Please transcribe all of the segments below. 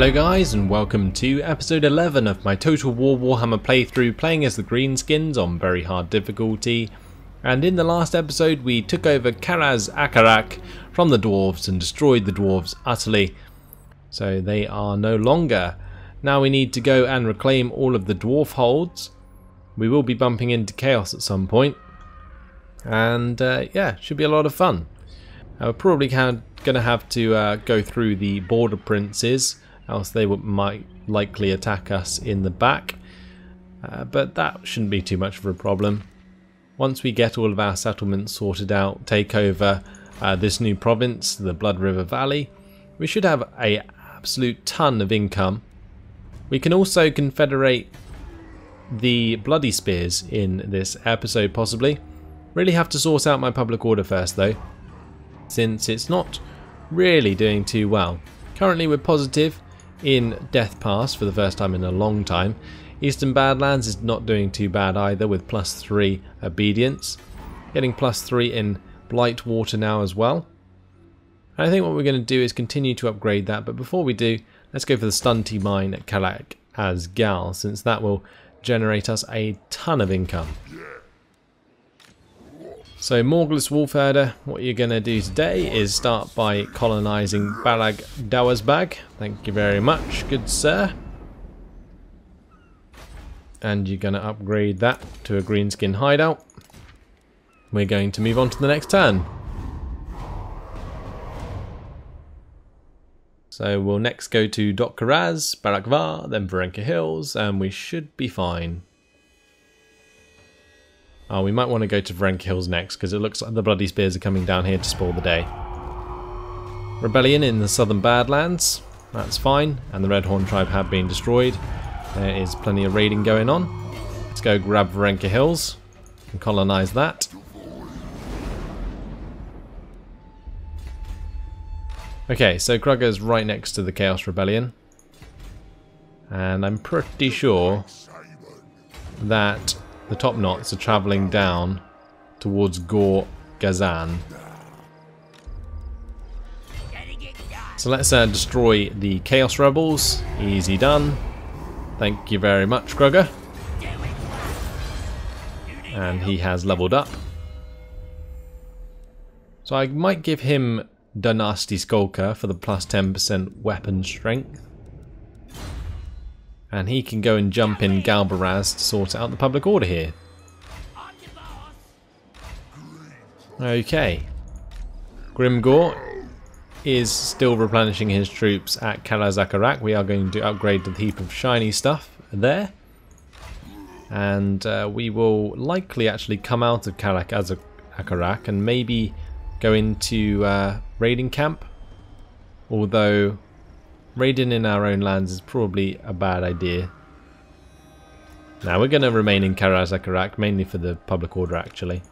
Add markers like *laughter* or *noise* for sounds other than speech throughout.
Hello guys and welcome to episode 11 of my Total War Warhammer playthrough playing as the Greenskins on very hard difficulty and in the last episode we took over Karaz-a-Karak from the dwarves and destroyed the dwarves utterly so they are no longer. Now we need to go and reclaim all of the dwarf holds. We will be bumping into chaos at some point and uh, yeah should be a lot of fun. Uh, we're probably going to have to uh, go through the border princes else they might likely attack us in the back. Uh, but that shouldn't be too much of a problem. Once we get all of our settlements sorted out, take over uh, this new province, the Blood River Valley, we should have a absolute ton of income. We can also confederate the Bloody Spears in this episode possibly. Really have to sort out my public order first though, since it's not really doing too well. Currently we're positive, in Death Pass for the first time in a long time. Eastern Badlands is not doing too bad either with plus 3 obedience. Getting plus 3 in Blightwater now as well. And I think what we're going to do is continue to upgrade that, but before we do, let's go for the Stunty Mine at Kalak as Gal, since that will generate us a ton of income. So Morgulus Wolfherder, what you're going to do today is start by colonising Barag Dawasbag. Thank you very much, good sir. And you're going to upgrade that to a greenskin hideout. We're going to move on to the next turn. So we'll next go to Dok Karaz, Barak Varr, then Varenka Hills, and we should be fine. Oh, we might want to go to Varenka Hills next, because it looks like the Bloody Spears are coming down here to spoil the day. Rebellion in the southern Badlands. That's fine. And the Redhorn tribe have been destroyed. There is plenty of raiding going on. Let's go grab Varenka Hills and colonize that. Okay, so is right next to the Chaos Rebellion. And I'm pretty sure that the top knots are travelling down towards Gore Gazan. So let's uh, destroy the Chaos Rebels. Easy done. Thank you very much, Krugger. And he has leveled up. So I might give him Dynasty Skulker for the plus 10% weapon strength. And he can go and jump in Galbaraz to sort out the public order here. Okay. Grimgor is still replenishing his troops at Karaz-a-Karak. We are going to upgrade the heap of shiny stuff there. And uh, we will likely actually come out of Karaz-a-Karak and maybe go into uh, raiding camp. Although Raiding in our own lands is probably a bad idea. Now we're going to remain in Karaz-a-Karak, mainly for the public order actually.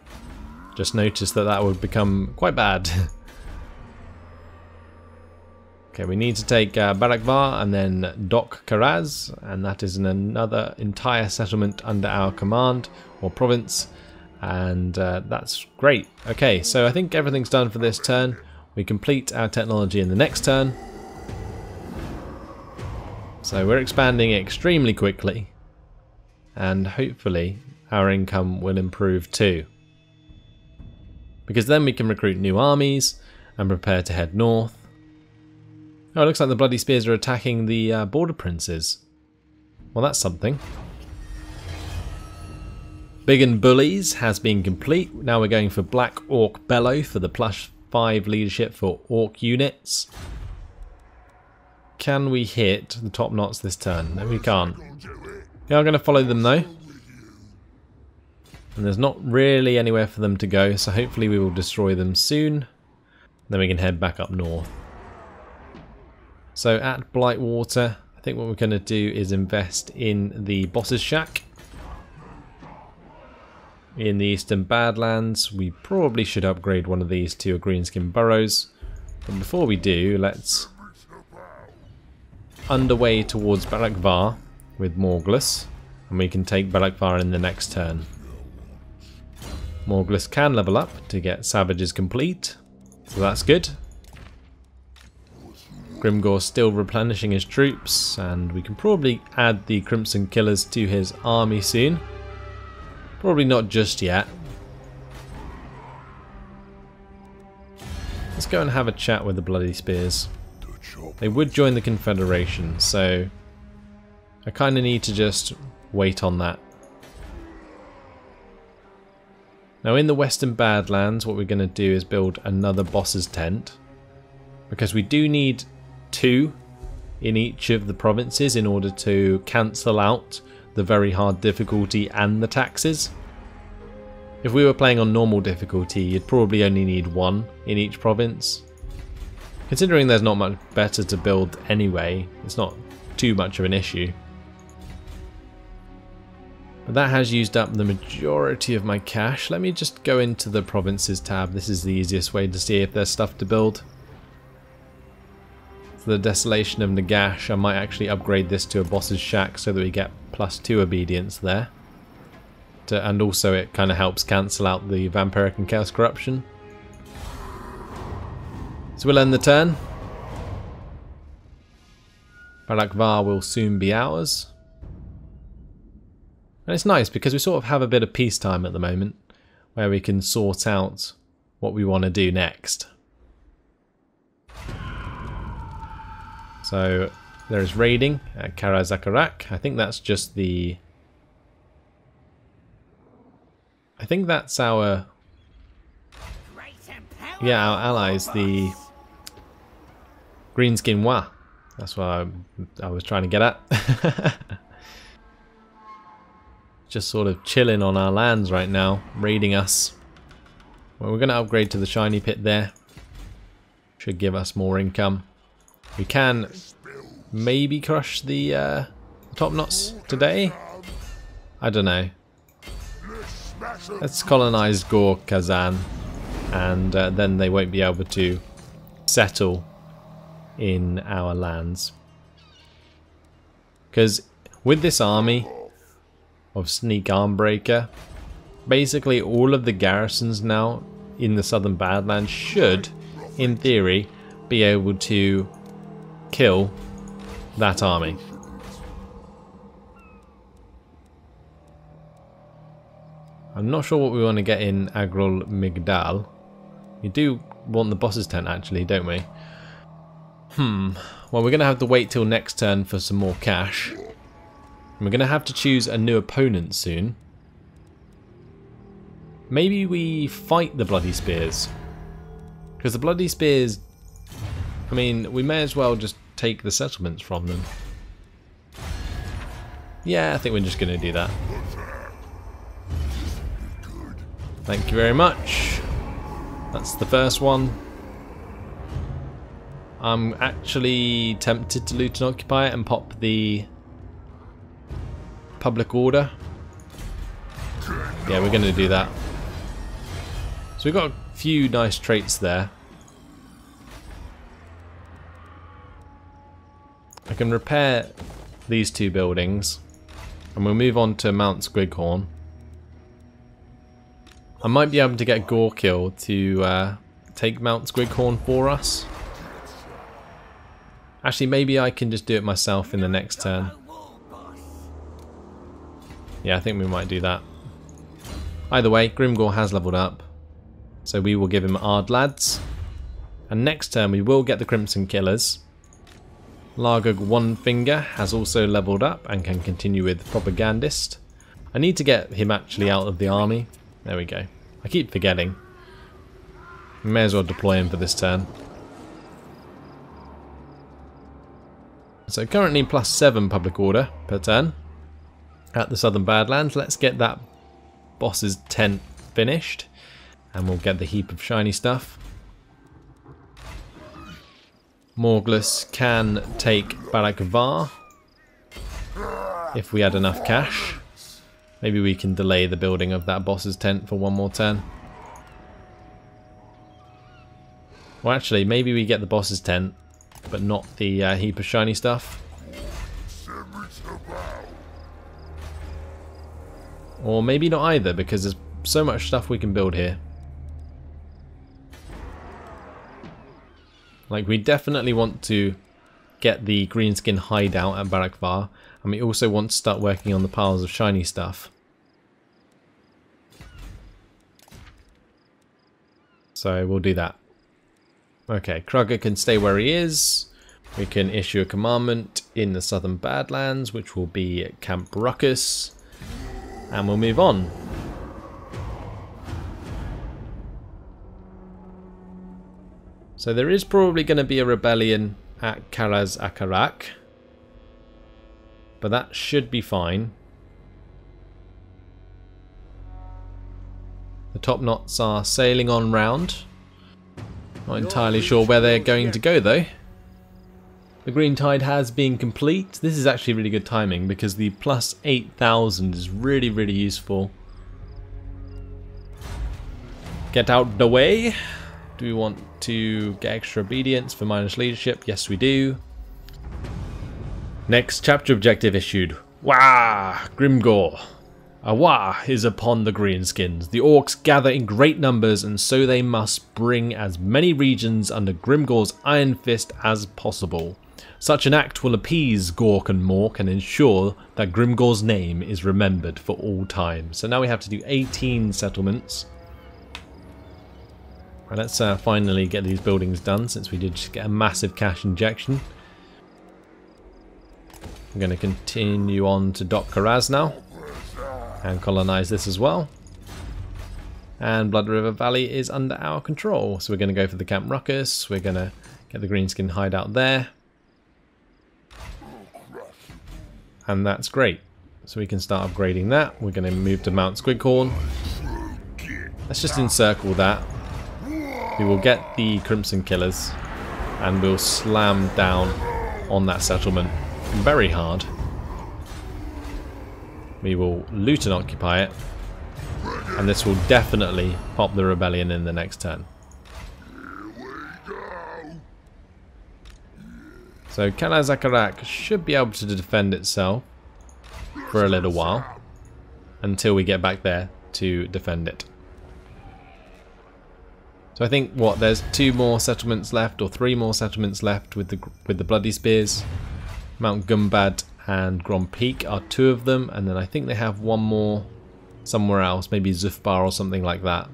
Just noticed that that would become quite bad. *laughs* okay, we need to take uh, Barak Varr and then Dok Karaz, and that is another entire settlement under our command, or province, and uh, that's great. Okay, so I think everything's done for this turn. We complete our technology in the next turn, so we're expanding extremely quickly and hopefully our income will improve too. Because then we can recruit new armies and prepare to head north. Oh, it looks like the Bloody Spears are attacking the uh, border princes. Well, that's something. Big and Bullies has been complete. Now we're going for Black Orc Bellow for the plus 5 leadership for Orc units. Can we hit the top knots this turn? No, we can't. We are going to follow them though. And there's not really anywhere for them to go, so hopefully we will destroy them soon. Then we can head back up north. So at Blightwater, I think what we're going to do is invest in the Boss's Shack. In the Eastern Badlands, we probably should upgrade one of these to a Greenskin Burrows. But before we do, let's underway towards Barak Varr with Morgulus, and we can take Barak Varr in the next turn. Morgulus can level up to get Savages complete, so that's good. Grimgor still replenishing his troops, and we can probably add the Crimson Killers to his army soon. Probably not just yet. Let's go and have a chat with the Bloody Spears. They would join the Confederation, so I kind of need to just wait on that. Now in the Western Badlands, what we're going to do is build another boss's tent. Because we do need two in each of the provinces in order to cancel out the very hard difficulty and the taxes. If we were playing on normal difficulty, you'd probably only need one in each province. Considering there's not much better to build anyway, it's not too much of an issue. But that has used up the majority of my cash. Let me just go into the provinces tab. This is the easiest way to see if there's stuff to build. For the Desolation of Nagash, I might actually upgrade this to a boss's shack so that we get plus 2 obedience there. To, and also it kind of helps cancel out the Vampiric and Chaos Corruption. So we'll end the turn. Barak Varr will soon be ours. And it's nice because we sort of have a bit of peacetime at the moment where we can sort out what we want to do next. So there's raiding at Karaz-a-Karak. I think that's just the... I think that's our... Yeah, our allies, the Greenskin Wa. That's what I, I was trying to get at. *laughs* just sort of chilling on our lands right now, raiding us. Well, we're going to upgrade to the shiny pit there. Should give us more income. We can maybe crush the uh, top knots today. I don't know. Let's colonize Gore Kazan and uh, then they won't be able to settle in our lands. Because with this army, of Sneak Armbreaker. Basically all of the garrisons now in the Southern Badlands should, in theory, be able to kill that army. I'm not sure what we want to get in Agrol Migdal. We do want the boss's tent actually, don't we? Hmm. Well, we're going to have to wait till next turn for some more cash. We're going to have to choose a new opponent soon. Maybe we fight the Bloody Spears. Because the Bloody Spears... I mean, we may as well just take the settlements from them. Yeah, I think we're just going to do that. Thank you very much. That's the first one. I'm actually tempted to loot and occupy it and pop the public order. Yeah, we're going to do that. So we've got a few nice traits there. I can repair these two buildings and we'll move on to Mount Squighorn. I might be able to get Gorkill to uh, take Mount Squighorn for us. Actually, maybe I can just do it myself in the next turn. Yeah, I think we might do that. Either way, Grimgor has leveled up. So we will give him Ard Lads. And next turn we will get the Crimson Killers. Largug One Finger has also leveled up and can continue with Propagandist. I need to get him actually out of the army. There we go. I keep forgetting. May as well deploy him for this turn. So currently plus 7 public order per turn at the Southern Badlands. Let's get that boss's tent finished and we'll get the heap of shiny stuff. Morgulus can take Barak Varr if we had enough cash. Maybe we can delay the building of that boss's tent for one more turn. Well actually, maybe we get the boss's tent, but not the uh, heap of shiny stuff. Or maybe not either, because there's so much stuff we can build here. Like, we definitely want to get the greenskin hideout at Barak Varr, and we also want to start working on the piles of shiny stuff. So we'll do that. Okay, Krugger can stay where he is. We can issue a commandment in the southern Badlands, which will be Camp Ruckus. And we'll move on. So there is probably going to be a rebellion at Karaz-a-Karak. But that should be fine. The top knots are sailing on round. Not entirely sure where they're going to go though. The green tide has been complete. This is actually really good timing because the plus 8,000 is really, really useful. Get out the way. Do we want to get extra obedience for minus leadership? Yes, we do. Next chapter objective issued. Wah! Grimgor. Awa is upon the greenskins. The orcs gather in great numbers and so they must bring as many regions under Grimgor's iron fist as possible. Such an act will appease Gork and Mork and ensure that Grimgor's name is remembered for all time. So now we have to do 18 settlements. Right, let's uh, finally get these buildings done since we did just get a massive cash injection. I'm going to continue on to Dok Karaz now and colonize this as well. And Blood River Valley is under our control. So we're going to go for the Camp Ruckus. We're going to get the Greenskin hideout there. And that's great. So we can start upgrading that. We're going to move to Mount Squighorn. Let's just encircle that. We will get the Crimson Killers and we'll slam down on that settlement very hard. We will loot and occupy it. And this will definitely pop the rebellion in the next turn. So Karaz-a-Karak should be able to defend itself for a little while until we get back there to defend it. So I think what there's two more settlements left or three more settlements left with the with the bloody spears. Mount Gunbad and Grom Peak are two of them, and then I think they have one more somewhere else, maybe Zufbar or something like that.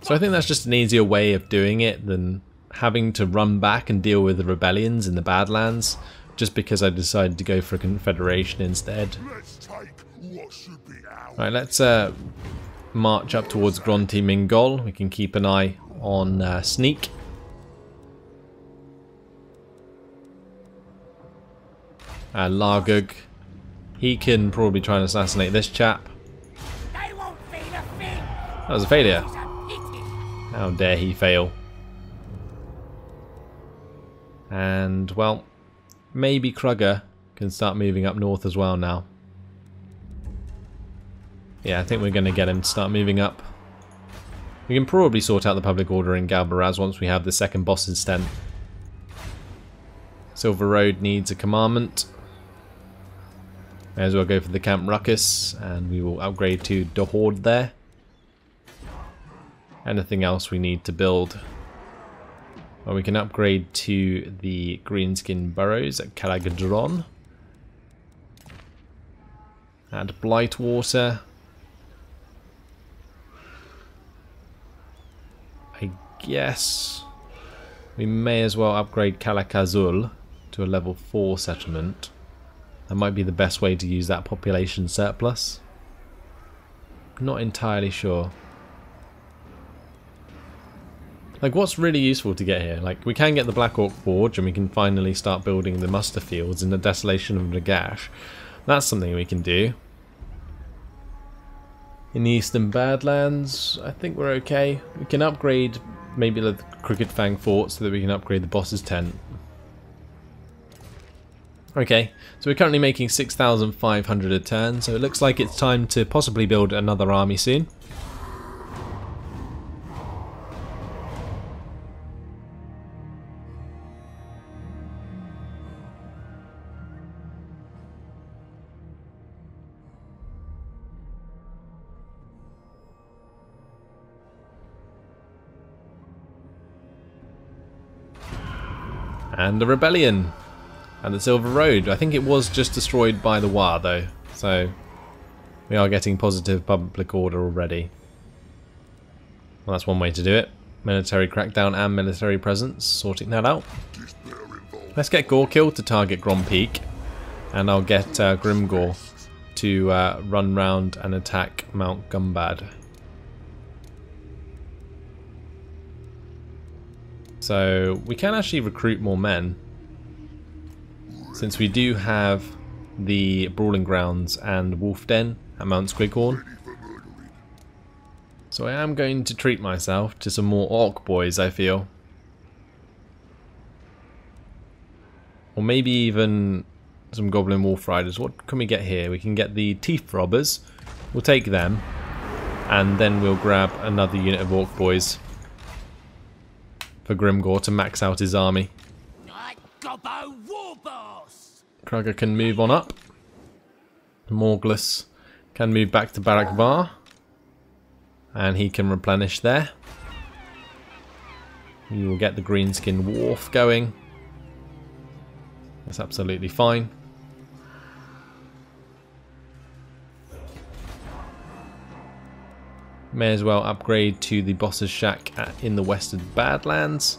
So I think that's just an easier way of doing it than having to run back and deal with the rebellions in the Badlands, just because I decided to go for a confederation instead. Right, let's uh, march up towards Gronti Mingol. We can keep an eye on uh, Sneak Uh, Largug. He can probably try and assassinate this chap. That was a failure. How dare he fail. And, well, maybe Krugger can start moving up north as well now. Yeah, I think we're going to get him to start moving up. We can probably sort out the public order in Galbaraz once we have the second boss's tent. Silver Road needs a commandment. May as well go for the Camp Ruckus and we will upgrade to Dohord there. Anything else we need to build? Well, we can upgrade to the Greenskin Burrows at Calagadron. Add Blightwater. I guess we may as well upgrade Karak Azul to a level 4 settlement. That might be the best way to use that population surplus. Not entirely sure. Like, what's really useful to get here? Like, we can get the Black Orc Forge, and we can finally start building the muster fields in the Desolation of Nagash. That's something we can do. In the Eastern Badlands, I think we're okay. We can upgrade maybe the Crooked Fang Fort so that we can upgrade the boss's tent. Okay, so we're currently making 6,500 a turn, so it looks like it's time to possibly build another army soon. And the rebellion. And the Silver Road. I think it was just destroyed by the Wa though. So we are getting positive public order already. Well, that's one way to do it. Military crackdown and military presence, sorting that out. Let's get Gorkil to target Grom Peak, and I'll get uh, Grimgor to uh, run round and attack Mount Gunbad. So we can actually recruit more men, since we do have the Brawling Grounds and Wolf Den at Mount Squighorn. So I am going to treat myself to some more Orc boys, I feel. Or maybe even some Goblin Wolf Riders. What can we get here? We can get the Teeth Robbers. We'll take them. And then we'll grab another unit of Orc boys for Grimgor to max out his army. Krugger can move on up. Morgulus can move back to Barak Varr and he can replenish there. You will get the greenskin wharf going. That's absolutely fine. May as well upgrade to the boss's shack at, in the western Badlands.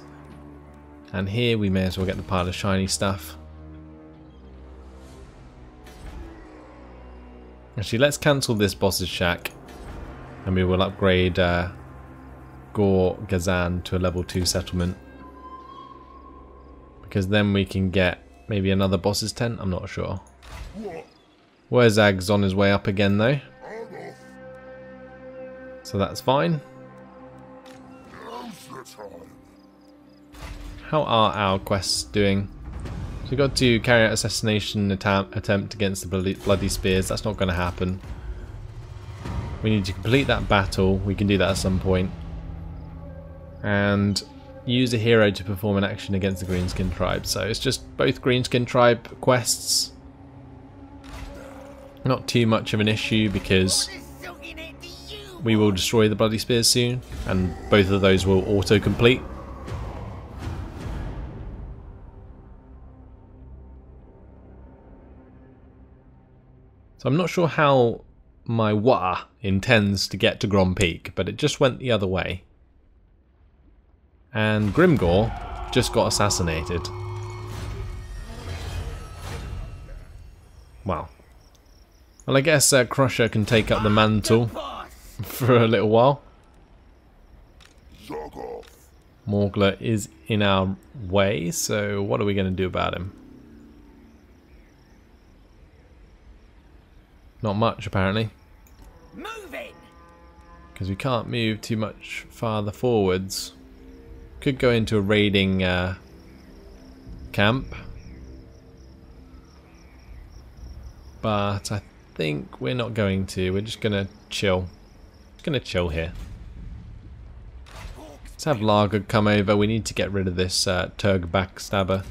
And here we may as well get the pile of shiny stuff. Actually, let's cancel this boss's shack and we will upgrade uh, Gore Gazan to a level 2 settlement. Because then we can get maybe another boss's tent, I'm not sure. Werzag's on his way up again though. So that's fine. How are our quests doing? So we got to carry out assassination attempt, attempt against the bloody, bloody spears. That's not going to happen. We need to complete that battle. We can do that at some point. And use a hero to perform an action against the Greenskin tribe. So it's just both Greenskin tribe quests. Not too much of an issue because we will destroy the Bloody Spears soon. And both of those will auto-complete. So I'm not sure how my Wa intends to get to Grom Peak, but it just went the other way. And Grimgor just got assassinated. Wow. Well, I guess uh, Crusher can take up the mantle *laughs* for a little while. Morgler is in our way, so what are we going to do about him? Not much, apparently. Moving. Because we can't move too much farther forwards. Could go into a raiding uh, camp. But I think we're not going to. We're just going to chill. Just going to chill here. Let's have Lager come over. We need to get rid of this uh, Turg backstabber.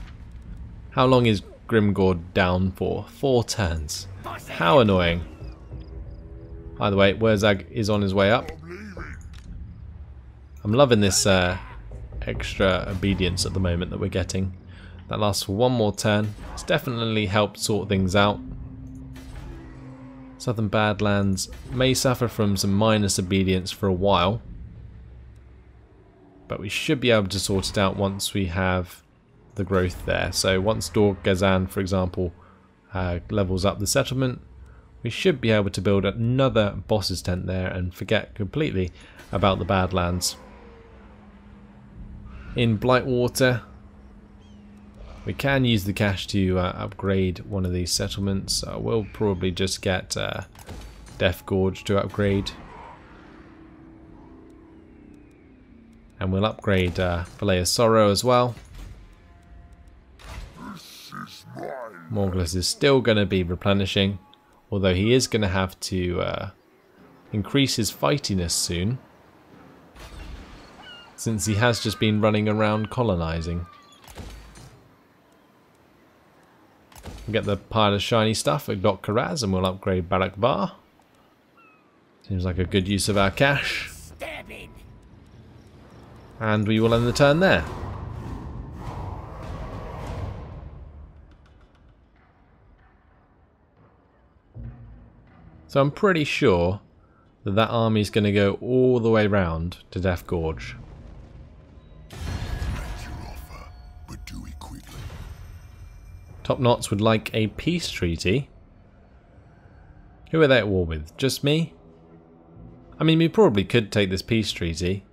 How long is Grimgor down for? Four turns. How annoying. By the way, Werzag is on his way up. I'm loving this uh, extra obedience at the moment that we're getting. That lasts for one more turn. It's definitely helped sort things out. Southern Badlands may suffer from some minus obedience for a while. But we should be able to sort it out once we have the growth there. So once Dor Gazan, for example, uh, levels up the settlement, we should be able to build another boss's tent there and forget completely about the Badlands. In Blightwater, we can use the cash to uh, upgrade one of these settlements. We'll probably just get uh, Death Gorge to upgrade. And we'll upgrade uh, of Sorrow as well. Morgulus is still going to be replenishing, although he is going to have to uh, increase his fightiness soon, since he has just been running around colonizing. We'll get the pile of shiny stuff at Karaz and we'll upgrade Barak Varr. Seems like a good use of our cash. And we will end the turn there. So I'm pretty sure that that army is going to go all the way round to Death Gorge. Top Knots would like a peace treaty. Who are they at war with? Just me? I mean, we probably could take this peace treaty.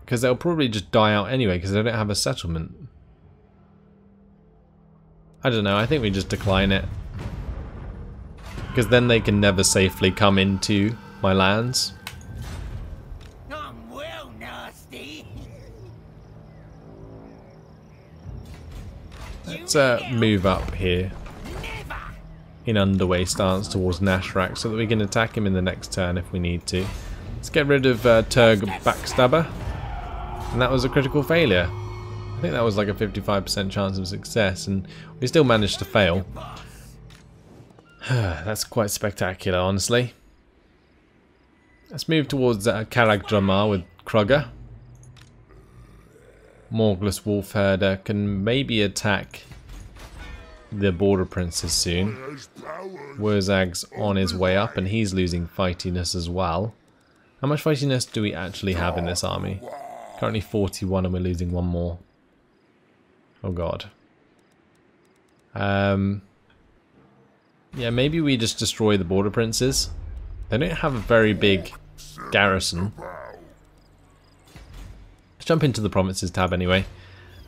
Because they'll probably just die out anyway because they don't have a settlement. I don't know, I think we just decline it. Because then they can never safely come into my lands. I'm well nasty. Let's uh, move up here in underway stance towards Nashrak so that we can attack him in the next turn if we need to. Let's get rid of uh, Turg Backstabber. And that was a critical failure. I think that was like a 55% chance of success and we still managed to fail. *sighs* That's quite spectacular, honestly. Let's move towards uh, Karag Dramar with Krugger. Morglus Wolfherder can maybe attack the Border Princes soon. Wurzag's on his way up and he's losing fightiness as well. How much fightiness do we actually have in this army? Currently 41 and we're losing one more. Oh god. Um, yeah, maybe we just destroy the border princes. They don't have a very big garrison. Let's jump into the provinces tab anyway.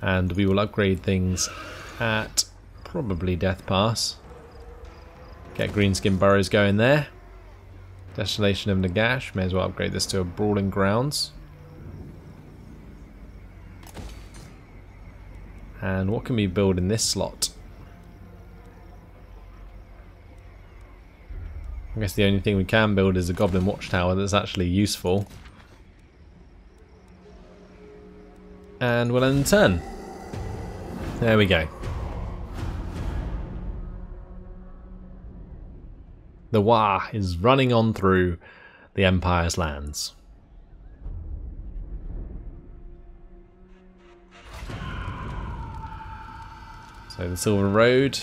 And we will upgrade things at probably Death Pass. Get Greenskin Burrows going there. Desolation of Nagash. May as well upgrade this to a Brawling Grounds. And what can we build in this slot? I guess the only thing we can build is a Goblin Watchtower that's actually useful. And we'll end the turn. There we go. The Wa is running on through the Empire's lands. So the Silver Road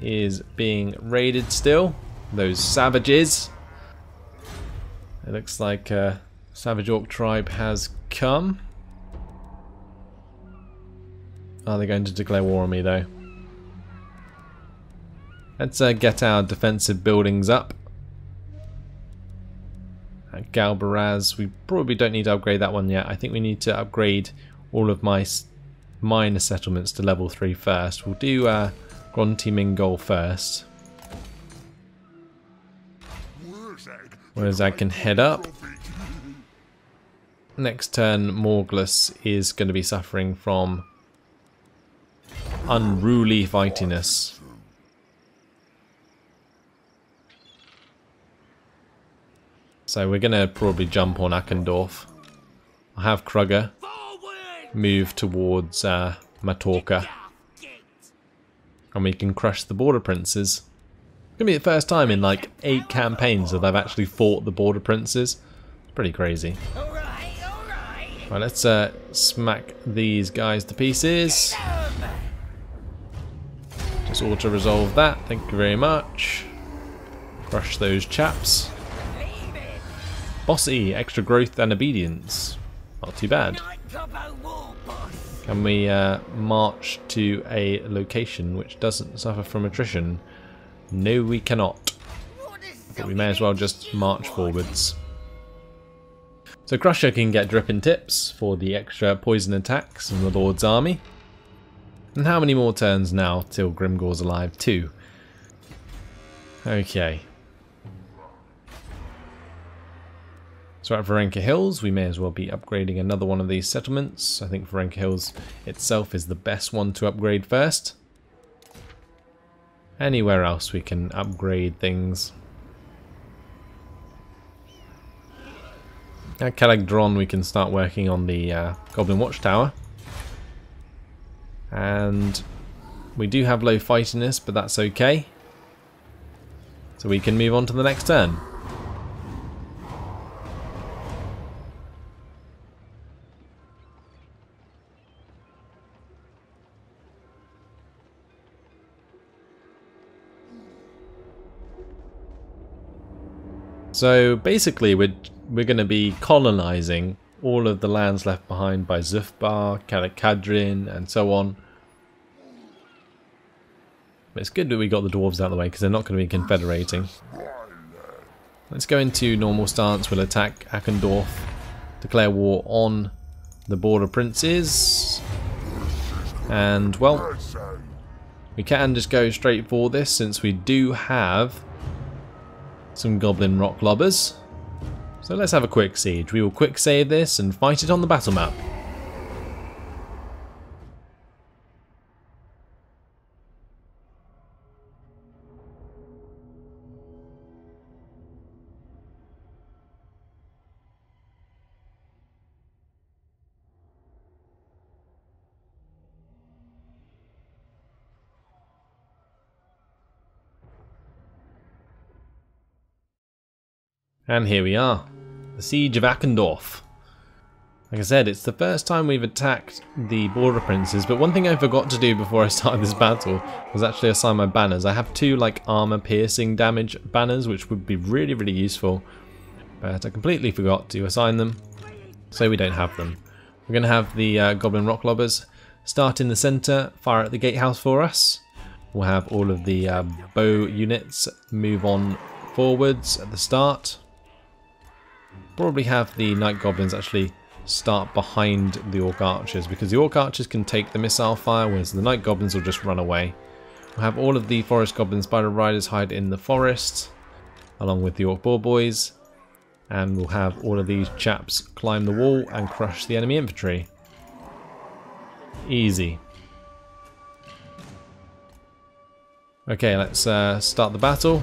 is being raided still. Those savages. It looks like uh, Savage Orc tribe has come. Are they going to declare war on me though? Let's uh, get our defensive buildings up. At Galbaraz, we probably don't need to upgrade that one yet. I think we need to upgrade all of my minor settlements to level 3 first. We'll do uh, Gronti Mingol first. Wurzag can head up. Next turn, Morglus is going to be suffering from unruly fightiness. So we're going to probably jump on Akendorf. I'll have Krugger move towards uh, Matorca and we can crush the Border Princes. To be the first time in like eight campaigns that I've actually fought the Border Princes. Pretty crazy. All right, all right. Right, let's uh, smack these guys to pieces. Just auto-resolve that, thank you very much. Crush those chaps. Bossy, extra growth and obedience. Not too bad. Can we uh, march to a location which doesn't suffer from attrition? No, we cannot. But we may as well just march forwards. So Crusher can get dripping tips for the extra poison attacks in the Lord's army. And how many more turns now till Grimgor's alive? Two. Okay. So at Varenka Hills, we may as well be upgrading another one of these settlements. I think Varenka Hills itself is the best one to upgrade first. Anywhere else we can upgrade things. At Calagdron we can start working on the uh, Goblin Watchtower. And we do have low fightiness, but that's okay. So we can move on to the next turn. So basically we're, we're going to be colonizing all of the lands left behind by Zufbar, Karak Kadrin and so on. But it's good that we got the dwarves out of the way because they're not going to be confederating. Let's go into normal stance. We'll attack Akendorf, declare war on the border princes. And, well, we can just go straight for this since we do have some goblin rock lobbers. So let's have a quick siege. We will quick save this and fight it on the battle map. And here we are, the Siege of Akendorf. Like I said, it's the first time we've attacked the Border Princes, but one thing I forgot to do before I *laughs* started this battle was actually assign my banners. I have two like armor piercing damage banners, which would be really, really useful, but I completely forgot to assign them, so we don't have them. We're going to have the uh, Goblin Rock Lobbers start in the centre, fire at the gatehouse for us. We'll have all of the uh, bow units move on forwards at the start probably have the Night Goblins actually start behind the Orc Archers because the Orc Archers can take the missile fire whereas the Night Goblins will just run away. We'll have all of the Forest Goblin Spider Riders hide in the forest along with the Orc Boar Boys and we'll have all of these chaps climb the wall and crush the enemy infantry. Easy. Okay, let's uh, start the battle.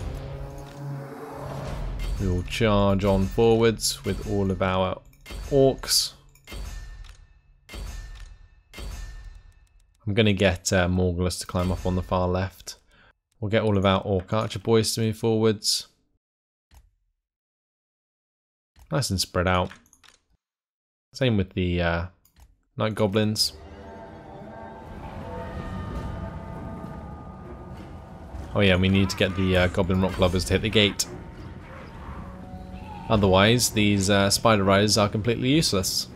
We will charge on forwards with all of our orcs. I'm going to get uh, Morgulus to climb up on the far left. We'll get all of our orc archer boys to move forwards. Nice and spread out. Same with the uh, night goblins. Oh yeah, we need to get the uh, goblin rock lobbers to hit the gate. Otherwise, these uh, spider riders are completely useless.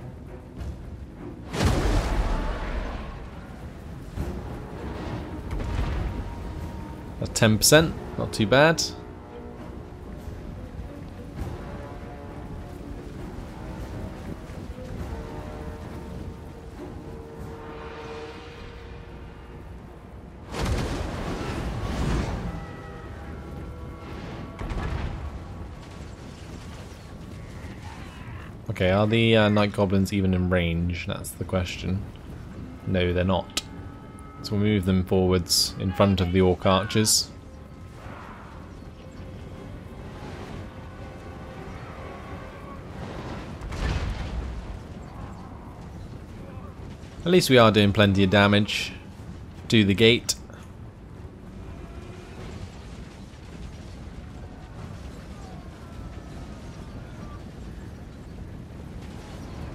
That's 10%, not too bad. Okay, are the uh, Night Goblins even in range? That's the question. No, they're not. So we'll move them forwards in front of the Orc Archers. At least we are doing plenty of damage to the gate.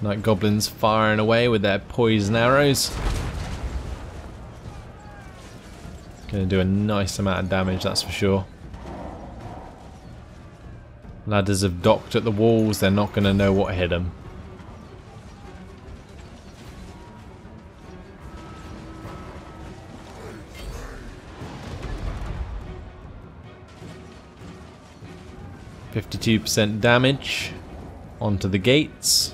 Night goblins firing away with their poison arrows. Gonna do a nice amount of damage, that's for sure. Ladders have docked at the walls, they're not gonna know what hit them. Fifty-two percent damage onto the gates.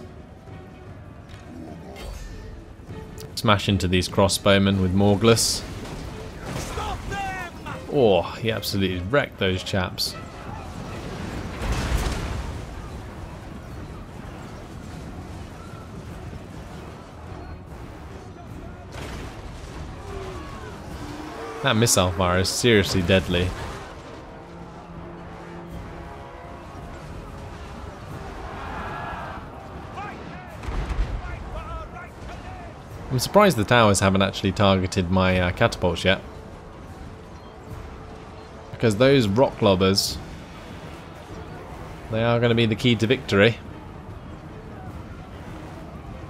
Smash into these crossbowmen with Morgulus. Oh, he absolutely wrecked those chaps. That missile fire is seriously deadly. surprised the towers haven't actually targeted my uh, catapults yet. Because those rock lobbers, they are going to be the key to victory.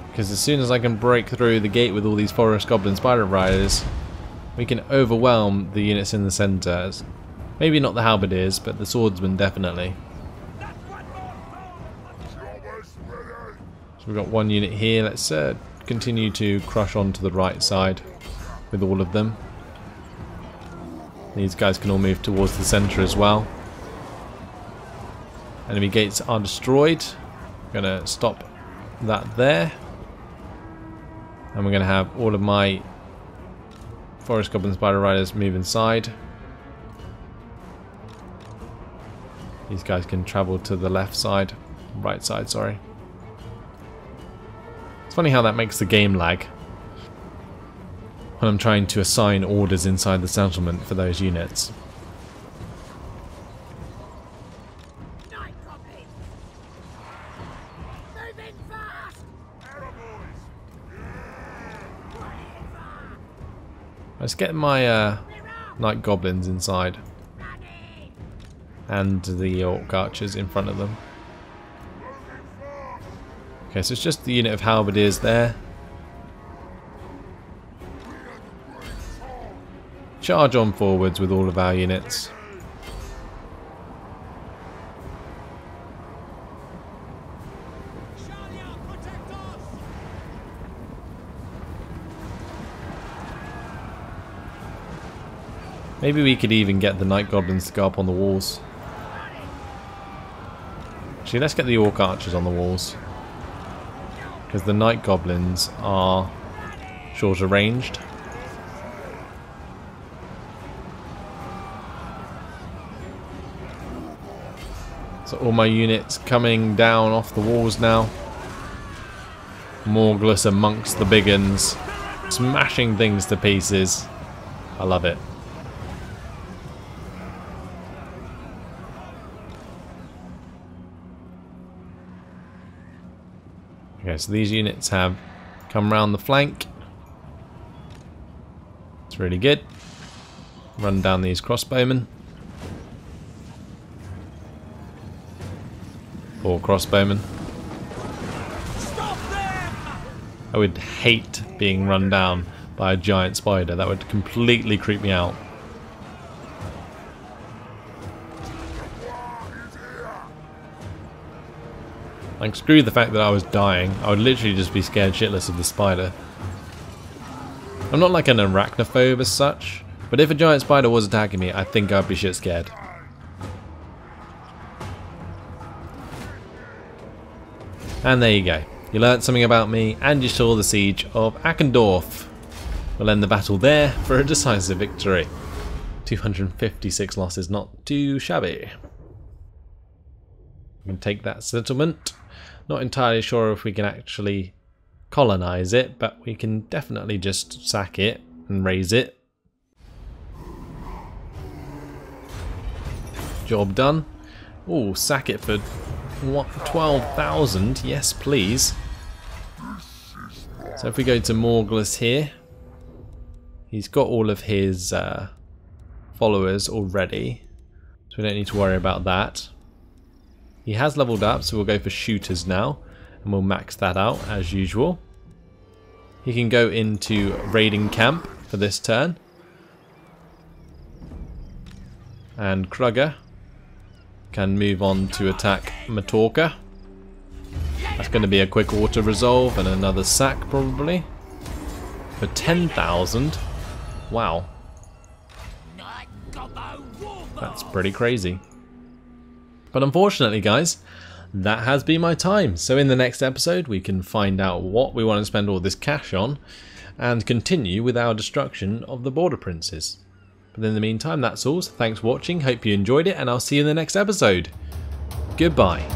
Because as soon as I can break through the gate with all these forest goblin spider riders, we can overwhelm the units in the centres. Maybe not the halberdiers, but the swordsmen definitely. So we've got one unit here. Let's uh, continue to crush on to the right side with all of them. These guys can all move towards the center as well. Enemy gates are destroyed. I'm Gonna stop that there. And we're gonna have all of my Forest Goblin Spider Riders move inside. These guys can travel to the left side, right side, sorry. It's funny how that makes the game lag when I'm trying to assign orders inside the settlement for those units. Let's get my uh, night goblins inside and the orc archers in front of them. Okay, so it's just the unit of halberdiers there. Charge on forwards with all of our units. Maybe we could even get the night goblins to go up on the walls. Actually, let's get the orc archers on the walls. Because the night goblins are shorter ranged. So all my units coming down off the walls now. Morgulus amongst the big. Smashing things to pieces. I love it. So these units have come round the flank. It's really good. Run down these crossbowmen. Four crossbowmen. I would hate being run down by a giant spider. That would completely creep me out. Like, screw the fact that I was dying. I would literally just be scared shitless of the spider. I'm not like an arachnophobe as such, but if a giant spider was attacking me, I think I'd be shit scared. And there you go. You learnt something about me, and you saw the siege of Akendorf. We'll end the battle there for a decisive victory. 256 losses, not too shabby. We can take that settlement. Not entirely sure if we can actually colonize it, but we can definitely just sack it and raise it. Job done. Oh, sack it for what 12,000. Yes, please. So if we go to Morgulus here, he's got all of his uh, followers already, so we don't need to worry about that. He has leveled up, so we'll go for shooters now, and we'll max that out as usual. He can go into raiding camp for this turn. And Krugger can move on to attack Matorca. That's going to be a quick auto resolve and another sack probably. For 10,000. Wow. That's pretty crazy. But unfortunately, guys, that has been my time. So in the next episode, we can find out what we want to spend all this cash on and continue with our destruction of the Border Princes. But in the meantime, that's all. So thanks for watching. Hope you enjoyed it, and I'll see you in the next episode. Goodbye.